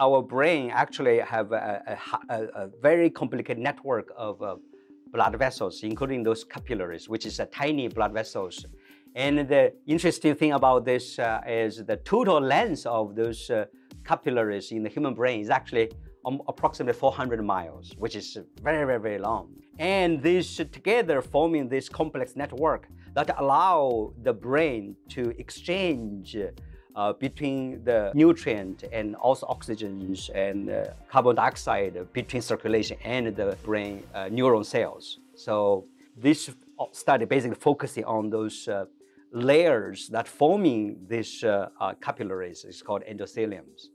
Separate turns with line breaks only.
our brain actually have a, a, a, very complicated network of uh, blood vessels, including those capillaries, which is a tiny blood vessels. And the interesting thing about this uh, is the total length of those uh, capillaries in the human brain is actually um, approximately 400 miles, which is very, very, very long. And these together forming this complex network that allow the brain to exchange uh, between the nutrient and also oxygen and uh, carbon dioxide between circulation and the brain uh, neuron cells. So this study basically focusing on those uh, layers that forming these uh, uh, capillaries is called endotheliums.